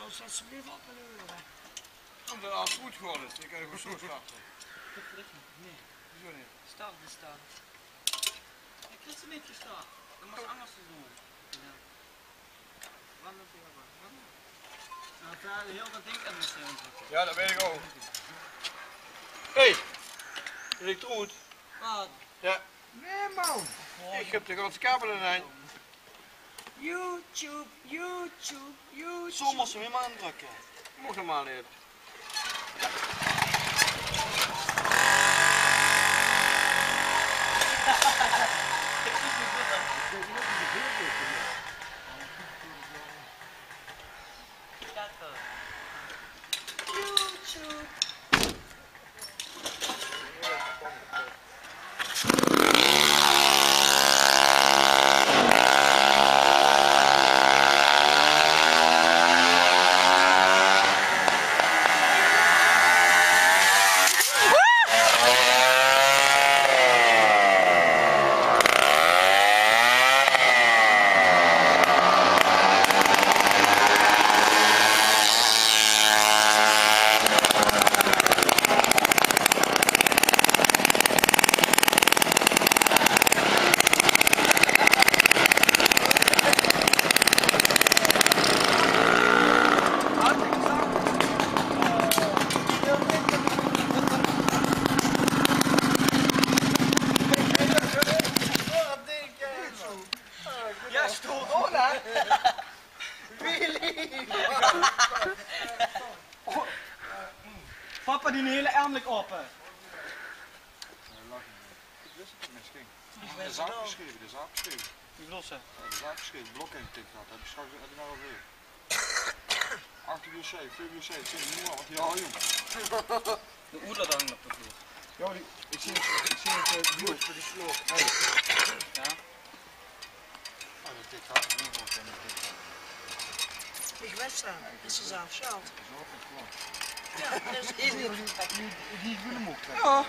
Zou ze alsjeblieft op een euro. Omdat als het goed geworden is, dan kan je gewoon zo starten. Nee, Hoezo niet? start de start. Ik heb ze niet gestart. Dat moet anders doen. Ja. Wanneer ben je Wanneer? Nou, daar heel dat ding in de. Ja, dat weet ik ook. Hé, hey, elektroot. Wat? Ja, Nee man. ik heb de grootste kabel in YouTube, YouTube, YouTube. Soms weer maar aandrukken. Mocht normaal niet. YouTube. Ja, stoel. Papa die een hele eindelijk open. Dat is afgeschreven, dat is afgeschreven. Wie bedoelt ze? Dat is afgeschreven, blok in tikt dat. Heb je straks heb je nou weer. 8 uur 7, 4 uur 7, 10 uur wat? Ja, jong. De oerder dan op de vloer. Ja, die, ik zie het, ik zie het, uh, wiel voor die sloot. Hey. Ja? Tikt hard, dat is zelf geld. Dat is ook niet gewoon. Ja, die willen mocht. Ja.